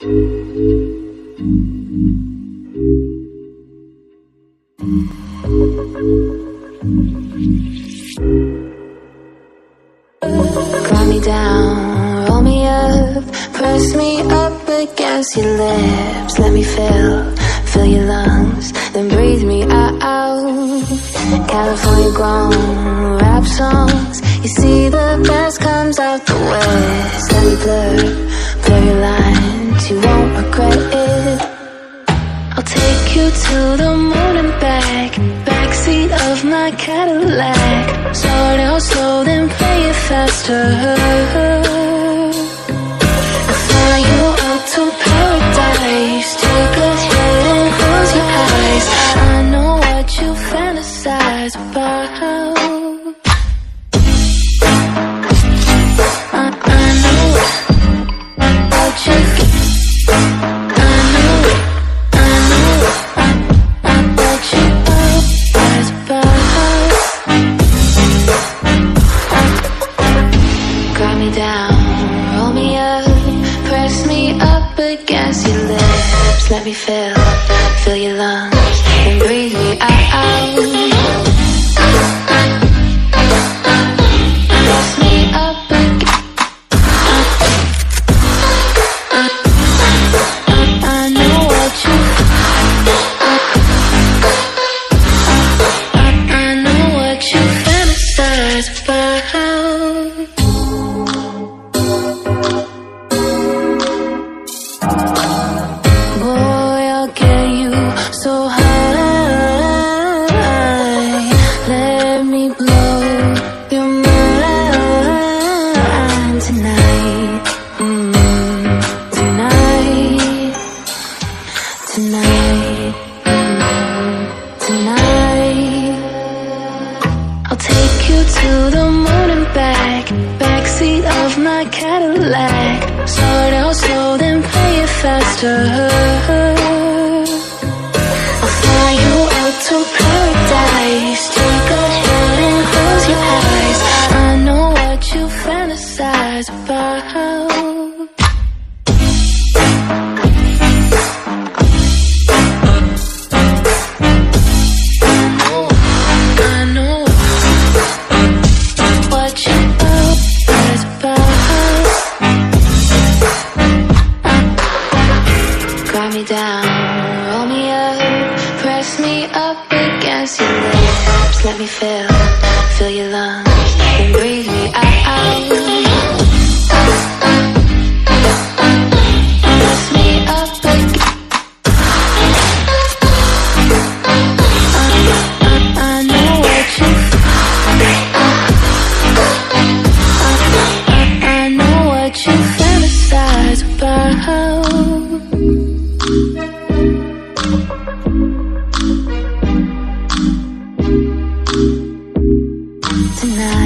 Calm me down, roll me up, press me up against your lips. Let me fill, fill your lungs, then breathe me out. California grown rap songs. You see, the best comes out the west. Let me blur, blur your lines, you won't regret it. I'll take you to the moon and back, backseat of my Cadillac. Slow down slow, then play it faster. Against your lips. Let me fill, fill your lungs, and breathe me out. Tonight. Tonight. I'll take you to the moon and back. Backseat of my Cadillac. Slow down slow, then play it faster. I'll fly you up to paradise. Take a and close your eyes. I know what you fantasize about. Down, roll me up, press me up against your lips. Let me fill, fill your lungs, then breathe me out. Tonight,